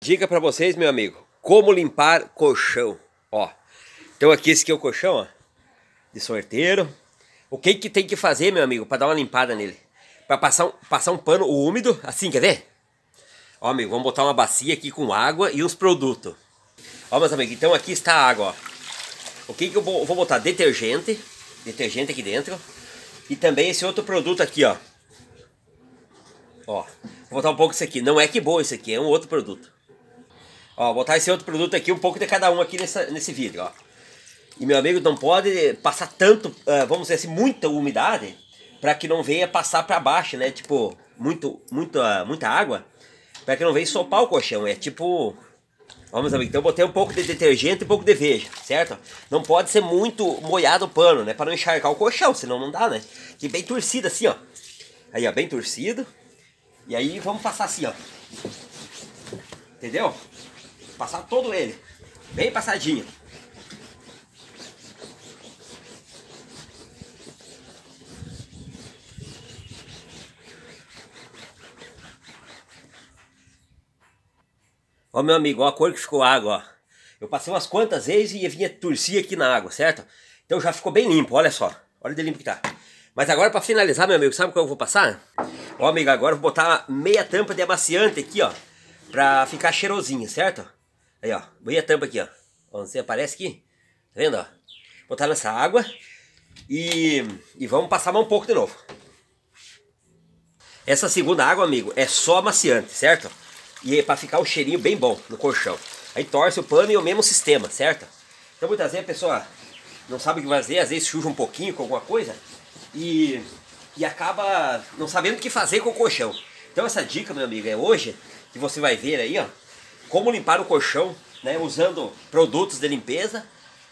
Dica para vocês, meu amigo, como limpar colchão. Ó, então aqui esse aqui é o colchão, ó, de sorteiro. O que que tem que fazer, meu amigo, para dar uma limpada nele? Para passar um, passar um pano úmido, assim, quer ver? Ó, amigo, vamos botar uma bacia aqui com água e uns produtos. Ó, meus amigos, então aqui está a água, ó. O que que eu vou, vou botar? Detergente, detergente aqui dentro. E também esse outro produto aqui, ó. Ó, vou botar um pouco isso aqui. Não é que bom isso aqui, é um outro produto. Ó, botar esse outro produto aqui, um pouco de cada um aqui nessa, nesse vídeo, ó. E meu amigo, não pode passar tanto, uh, vamos dizer assim, muita umidade para que não venha passar para baixo, né? Tipo, muito, muito, uh, muita água para que não venha sopar o colchão. É tipo, vamos amigo, então eu botei um pouco de detergente e um pouco de veja, certo? Não pode ser muito molhado o pano, né? Para não encharcar o colchão, senão não dá, né? Que bem torcido assim, ó. Aí, ó, bem torcido. E aí vamos passar assim, ó. Entendeu? Passar todo ele. Bem passadinho. Ó meu amigo, ó a cor que ficou a água, ó. Eu passei umas quantas vezes e vinha torcia aqui na água, certo? Então já ficou bem limpo, olha só. Olha de limpo que tá. Mas agora para finalizar, meu amigo, sabe qual eu vou passar? Ó amigo, agora eu vou botar meia tampa de amaciante aqui, ó. Pra ficar cheirosinho, certo? Aí, ó, meia tampa aqui, ó. Você aparece aqui. Tá vendo, ó? Botar nessa água e, e vamos passar mais um pouco de novo. Essa segunda água, amigo, é só amaciante, certo? E é pra ficar o cheirinho bem bom no colchão. Aí torce o pano e o mesmo sistema, certo? Então muitas vezes a pessoa não sabe o que fazer, às vezes suja um pouquinho com alguma coisa e, e acaba não sabendo o que fazer com o colchão. Então essa dica, meu amigo, é hoje que você vai ver aí, ó, como limpar o colchão, né, usando produtos de limpeza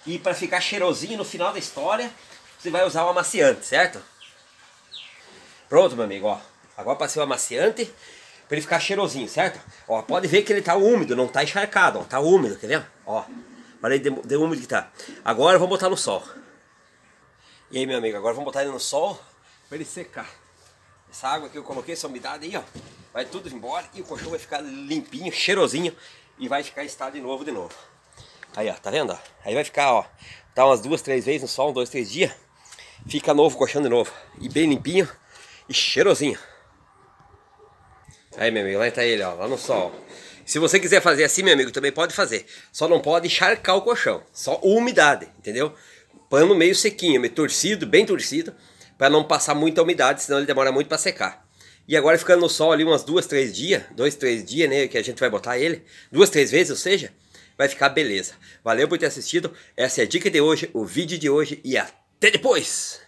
e para ficar cheirosinho no final da história, você vai usar o amaciante, certo? Pronto, meu amigo, ó. Agora passei o amaciante para ele ficar cheirosinho, certo? Ó, pode ver que ele tá úmido, não tá encharcado, ó, tá úmido, quer ver? Ó, olha aí de, de úmido que tá. Agora vamos botar no sol. E aí, meu amigo, agora vamos botar ele no sol para ele secar. Essa água que eu coloquei, essa umidade aí, ó, vai tudo embora e o colchão vai ficar limpinho, cheirosinho e vai ficar estado de novo, de novo. Aí, ó, tá vendo? Aí vai ficar, ó, tá umas duas, três vezes no sol, dois, três dias, fica novo o colchão de novo. E bem limpinho e cheirosinho. Aí, meu amigo, lá tá ele, ó, lá no sol. Se você quiser fazer assim, meu amigo, também pode fazer. Só não pode encharcar o colchão. Só umidade, entendeu? Pano meio sequinho, meio torcido, bem torcido, para não passar muita umidade, senão ele demora muito para secar. E agora ficando no sol ali umas duas, três dias, dois, três dias, né, que a gente vai botar ele, duas, três vezes, ou seja, vai ficar beleza. Valeu por ter assistido, essa é a dica de hoje, o vídeo de hoje e até depois!